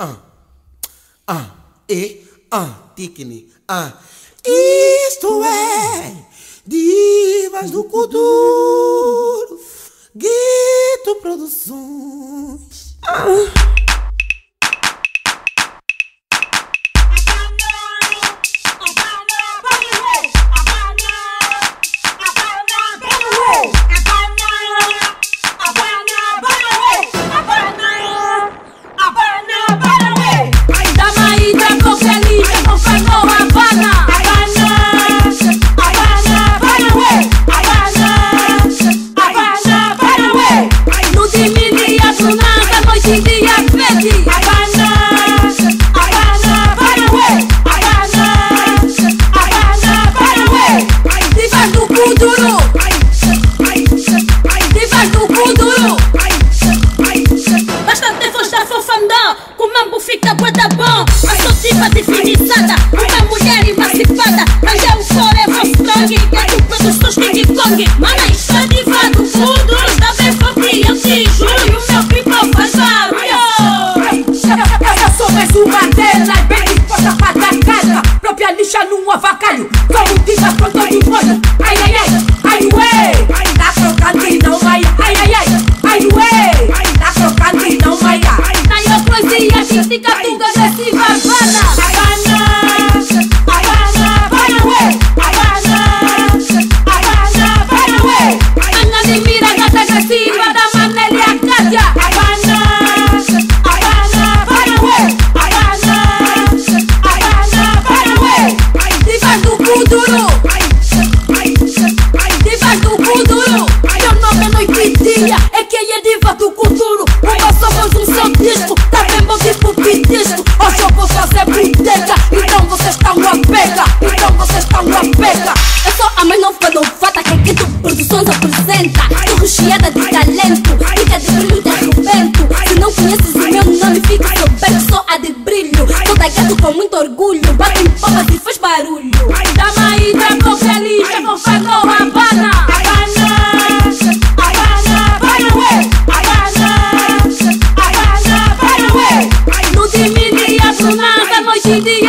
Ah, ah, e ah, ticne, ah. Isto é Divas do Kuduro, Gueto Produções. Ah. futuro. Divas do futuro. Bastante força fofandão, com o mambo fica bué da bom. A sua tipa divinizada, uma mulher emancipada. Mas é o forever é strong, é do produto dos King Kong. Mana isso, diva do fundo, também bem eu te juro. Meu pipa faz barulho. Eu sou mais uma delas, bem disposta pra dar casa. Própria lixa no avacalho, como diz a pronto de moda. Quito Produções apresenta. Estou rocheada de talento Fica de brilho é de arrebento Se não conheces o meu nome Fica sabendo, sou a de brilho. Toda gato com muito orgulho Bate em palmas e faz barulho. Dama aí, dragão feliz Chegou, fagou, abana Abana Abana, vai away Abana Abana, vai away No diminui a pronada Noite e dia.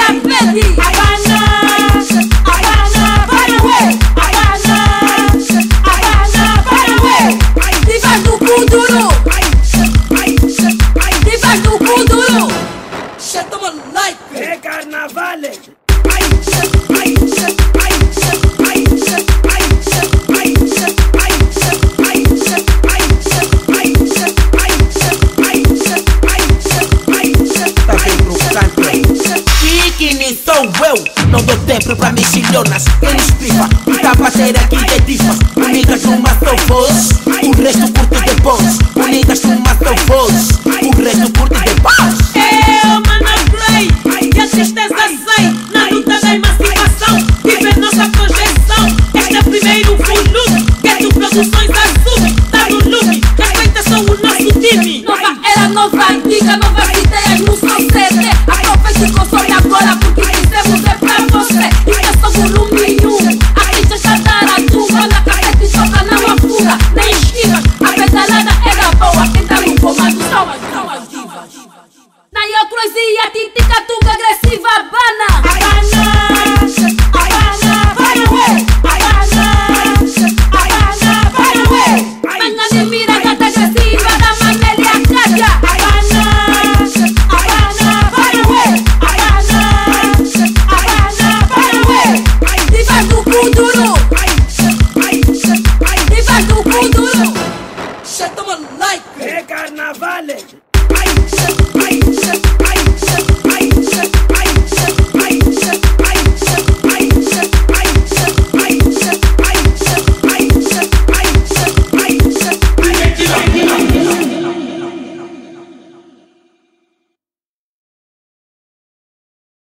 não dou tempo pra mexilhonas Quem estripa, pra bateria aqui de difa Unidas numa tão voz, o resto curte de bons Unidas numa tão voz, o resto curte de bons Eu, mano, play, que a tristeza sei Na luta da emancipação, viver nossa projeção Este é o primeiro volume, que tu produções assume Tá no lume, respeita só o nosso time Nova era, nova antiga, novas ideias no seu CD Aproveite e consome agora, Noisia, titica, tuga, agressiva, bana.